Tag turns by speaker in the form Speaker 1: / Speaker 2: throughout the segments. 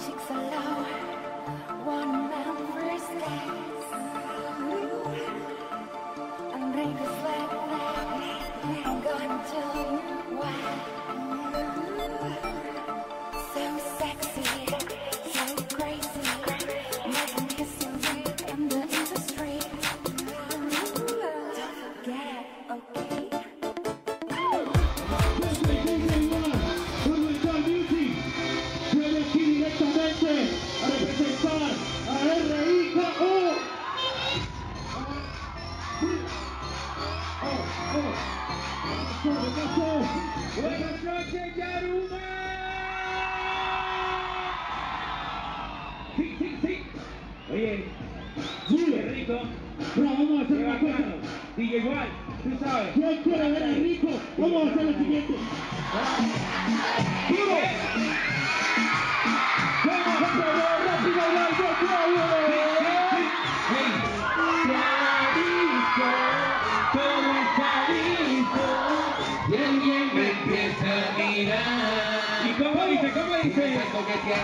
Speaker 1: cheeks are low.
Speaker 2: Buenas noches, Yaruma. Sí, sí, sí. Oye, qué rico.
Speaker 3: Pero vamos a hacer una cosa.
Speaker 2: DJ igual, tú sabes.
Speaker 3: ¿Quién quiere ver a Rico? Vamos a hacer lo siguiente.
Speaker 4: Hey,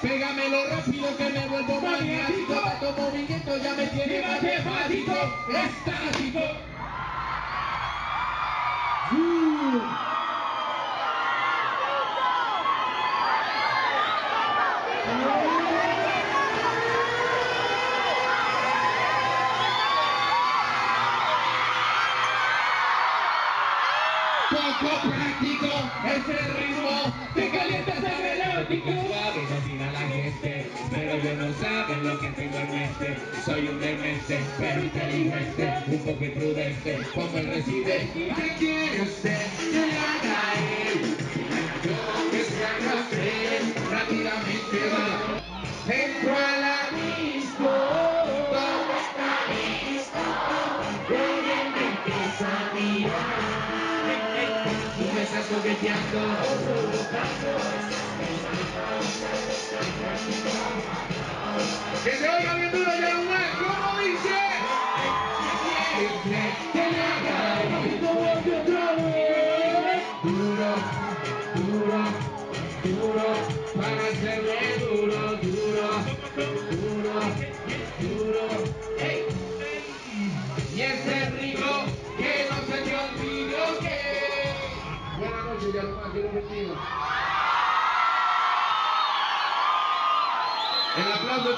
Speaker 4: pégamelo rápido que me vuelvo maniático Tanto movimiento ya me tiene matemático Estático Poco práctico es el ritmo Te calientas el melódico Suave fascina a la gente Pero ellos no saben lo que tengo en mente Soy un demente pero inteligente Un poco imprudente como el residente. ¿Qué quiere usted me estás coqueteando Que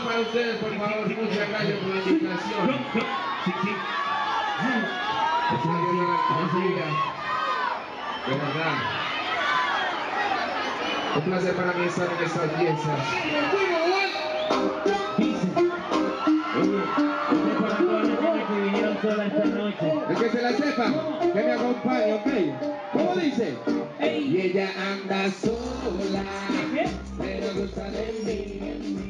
Speaker 4: aplauso para ustedes, por favor. Muchas gracias por la invitación.
Speaker 2: Sí, sí.
Speaker 4: De verdad. Un placer para mí estar en esta fiesta.
Speaker 2: Dice. Oye, este es para todas las niñas que vinieron solas esta noche.
Speaker 4: El que se la sepa, que me acompañe, ¿ok? ¿Cómo dice? Y ella anda sola, pero gusta de mí.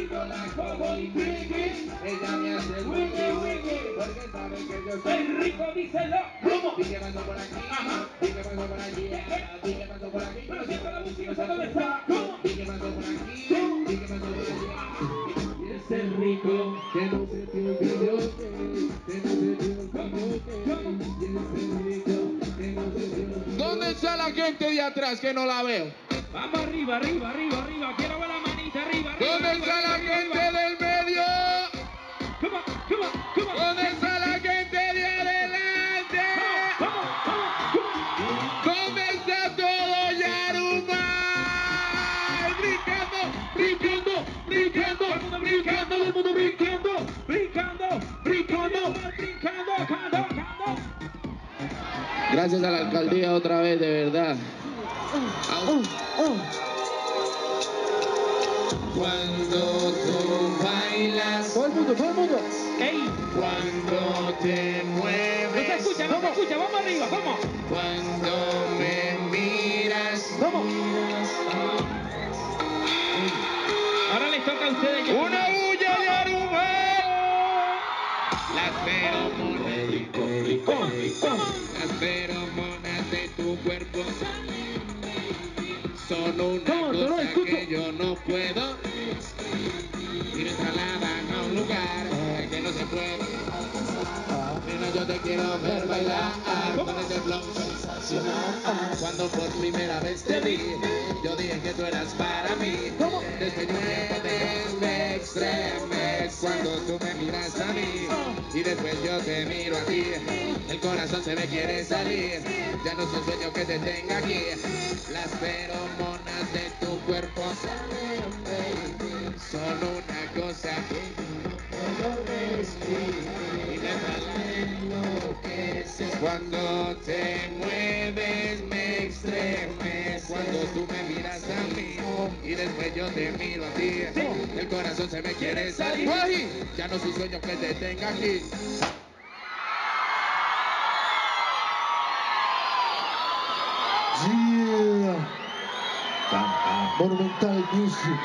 Speaker 4: y ella me hace. Porque sabe que yo soy
Speaker 2: El rico, díselo.
Speaker 4: ¿Cómo? ¿Y qué pasó por aquí? ¿Y qué pasó por? ¿Y qué pasó por aquí?
Speaker 2: Pero siempre la música está donde está. ¿Cómo?
Speaker 4: ¿Y qué pasó por aquí? ¿Y qué pasó por allí? Y ese rico que no se olvidó que, que no se no se. ¿Dónde está la gente de atrás que no la veo?
Speaker 2: Vamos arriba, arriba, arriba, arriba. Quiero ver la manita arriba, arriba.
Speaker 4: ¿Dónde
Speaker 2: arriba,
Speaker 4: está la
Speaker 2: arriba,
Speaker 4: gente
Speaker 2: arriba.
Speaker 4: del medio?
Speaker 2: Come on, come on, come on.
Speaker 4: ¿Dónde está la gente de adelante?
Speaker 2: Come on.
Speaker 4: ¿Dónde está todo Yarumay? Brincando, brincando, brincando, brincando, todo el mundo brincando.
Speaker 2: Brincando, brincando, brincando, cando, cando.
Speaker 4: Gracias a la alcaldía otra vez, de verdad. Cuando tú bailas,
Speaker 3: Todo el mundo, todo el mundo.
Speaker 2: Ey,
Speaker 4: cuando te
Speaker 2: no se
Speaker 4: mueves,
Speaker 2: escucha, no se escucha. Vamos arriba, vamos.
Speaker 4: cuando me trasladan a un lugar en que no se puede. Nena, yo te quiero ver bailar con ese flow sensacional. Cuando por primera vez te vi, yo dije que tú eras para mí. Desde nueve me extremes cuando tú me miras a mí. Y después yo te miro a ti. El corazón se me quiere salir. Ya no es un sueño que te tenga aquí. Las feromonas de tu cuerpo baby, son una cosa que no puedo. Y enloqueces cuando te mueves, me extremes. Cuando tú me miras a mí y después yo te miro a ti. El corazón se me quiere salir. Ya no un sueño que te tenga aquí.
Speaker 3: Monumental Music.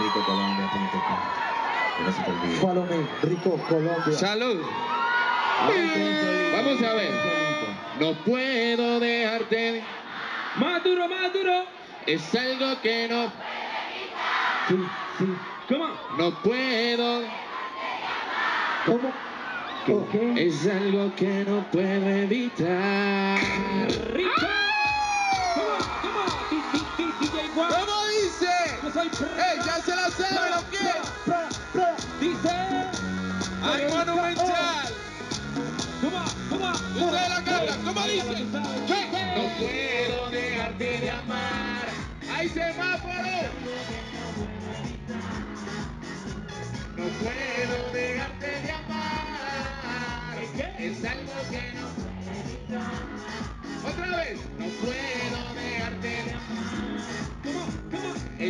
Speaker 5: Rico Colombia.com. Que no se te olvide.
Speaker 3: Follow me, Rico Colombia.
Speaker 4: Salud. Vamos a ver. No puedo dejarte.
Speaker 2: Más duro, más duro.
Speaker 4: Es algo que no,
Speaker 3: Sí, sí.
Speaker 2: ¿Cómo?
Speaker 4: no puedo.
Speaker 3: ¿Cómo? Ok.
Speaker 4: Es algo que no puedo evitar. ¡Ey, ya se la sabe lo que!
Speaker 2: Dice.
Speaker 4: ¡Ay, monumental!
Speaker 2: ¿Cómo?
Speaker 4: Ustedes la cantan, ¿cómo dice? No puedo dejarte de amar. ¡Hay semáforo! No puedo dejarte de amar. Es algo que no. Otra vez. No puedo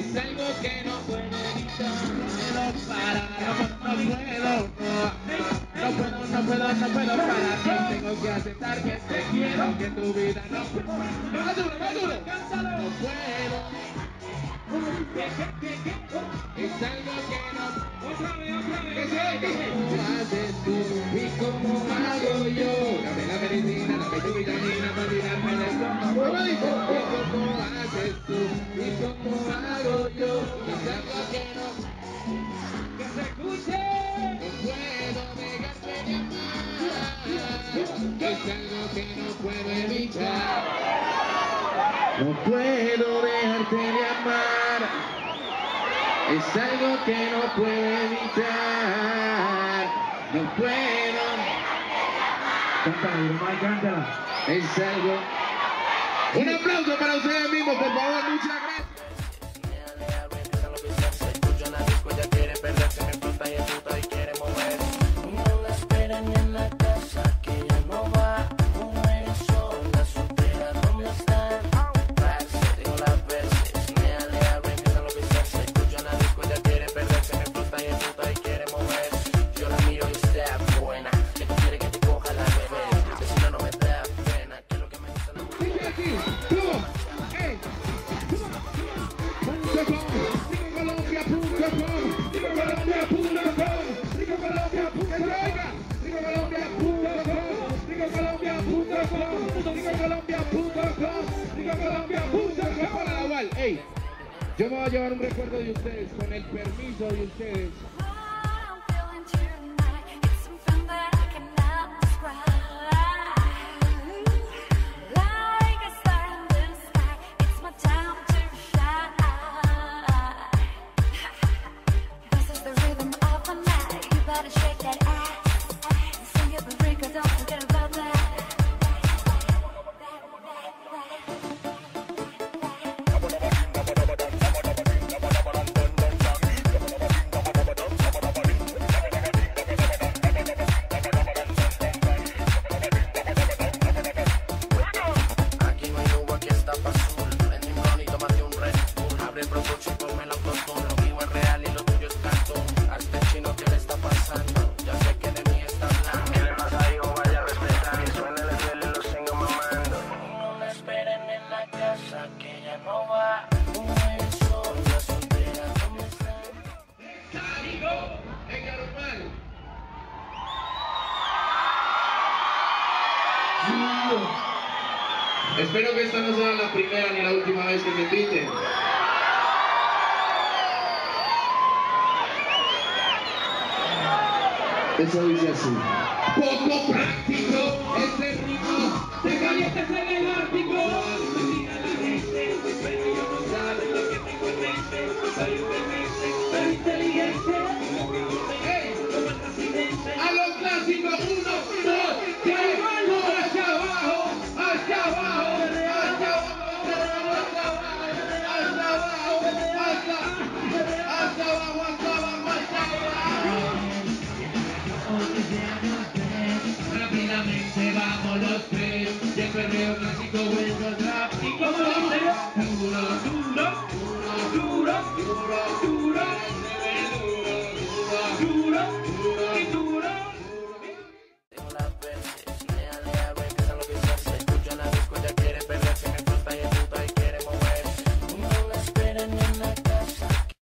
Speaker 4: Es algo que no puedo evitar. No puedo parar. No, no puedo. No, no puedo, no puedo, no puedo parar. No tengo que aceptar que te quiero, que tu vida no. Más duro, más duro. No puedo. Es algo que no.
Speaker 2: Otra vez, otra
Speaker 4: ¿Qué
Speaker 2: vez.
Speaker 4: haces tú y cómo hago yo? Dame la medicina, dame tu vitamina para olvidarme de esto. ¿Cómo dice? ¿Y cómo haces tú y cómo No puedo dejarte de amar. Es algo que no puedo evitar. No puedo.
Speaker 3: Cántala, Irma, cántala.
Speaker 4: Es algo. Un aplauso para ustedes mismos, por favor. Muchas gracias.
Speaker 6: Yo me
Speaker 4: voy a llevar un recuerdo de ustedes, con el permiso de ustedes. Vez que me inviten. Eso dice así. Poco práctico, este ritmo te calientas en el Ártico. Creo que si Duro, duro, duro, duro, duro, duro, duro, duro